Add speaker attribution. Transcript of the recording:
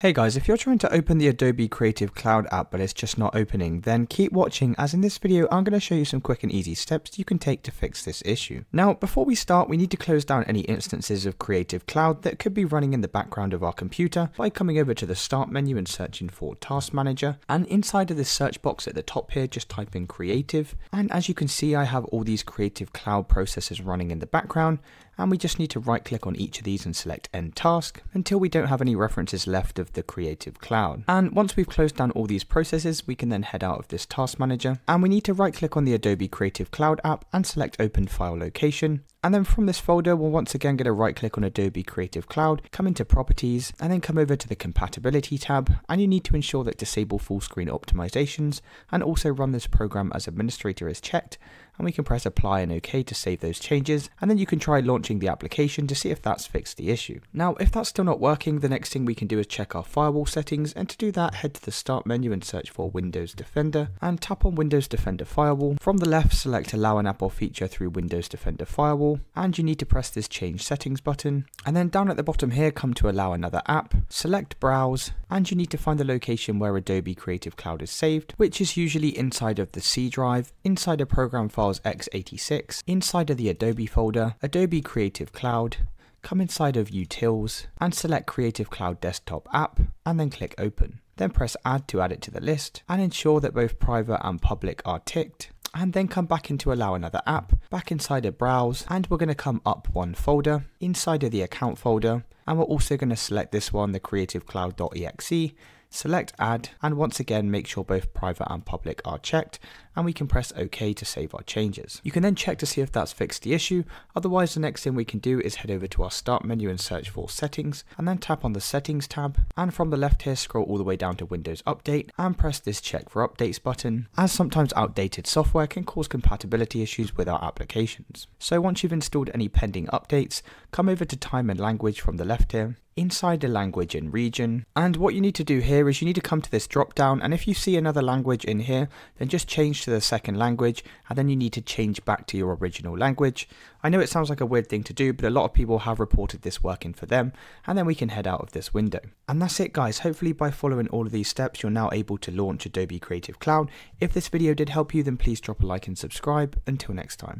Speaker 1: Hey guys, if you're trying to open the Adobe Creative Cloud app but it's just not opening, then keep watching as in this video I'm going to show you some quick and easy steps you can take to fix this issue. Now before we start we need to close down any instances of Creative Cloud that could be running in the background of our computer by coming over to the start menu and searching for Task Manager and inside of this search box at the top here just type in Creative and as you can see I have all these Creative Cloud processes running in the background and we just need to right click on each of these and select end task until we don't have any references left of the creative cloud. And once we've closed down all these processes, we can then head out of this task manager and we need to right click on the Adobe Creative Cloud app and select open file location. And then from this folder, we'll once again get a right click on Adobe Creative Cloud, come into properties and then come over to the compatibility tab. And you need to ensure that disable full screen optimizations and also run this program as administrator is checked and we can press apply and OK to save those changes, and then you can try launching the application to see if that's fixed the issue. Now, if that's still not working, the next thing we can do is check our firewall settings, and to do that, head to the start menu and search for Windows Defender, and tap on Windows Defender Firewall. From the left, select allow an app or feature through Windows Defender Firewall, and you need to press this change settings button, and then down at the bottom here, come to allow another app, select browse, and you need to find the location where Adobe Creative Cloud is saved, which is usually inside of the C drive, inside a program files x86, inside of the Adobe folder, Adobe Creative Cloud, come inside of Utils, and select Creative Cloud Desktop App, and then click Open. Then press Add to add it to the list, and ensure that both private and public are ticked, and then come back into allow another app, back inside of browse, and we're going to come up one folder, inside of the account folder, and we're also going to select this one, the creativecloud.exe, select add, and once again make sure both private and public are checked, and we can press OK to save our changes. You can then check to see if that's fixed the issue, otherwise the next thing we can do is head over to our start menu and search for settings, and then tap on the settings tab, and from the left here scroll all the way down to Windows Update, and press this check for updates button, as sometimes outdated software can cause compatibility issues with our applications. So once you've installed any pending updates, come over to time and language from the left here, inside the language and region. And what you need to do here is you need to come to this drop down and if you see another language in here, then just change to the second language and then you need to change back to your original language. I know it sounds like a weird thing to do, but a lot of people have reported this working for them and then we can head out of this window. And that's it guys, hopefully by following all of these steps you're now able to launch Adobe Creative Cloud. If this video did help you then please drop a like and subscribe. Until next time.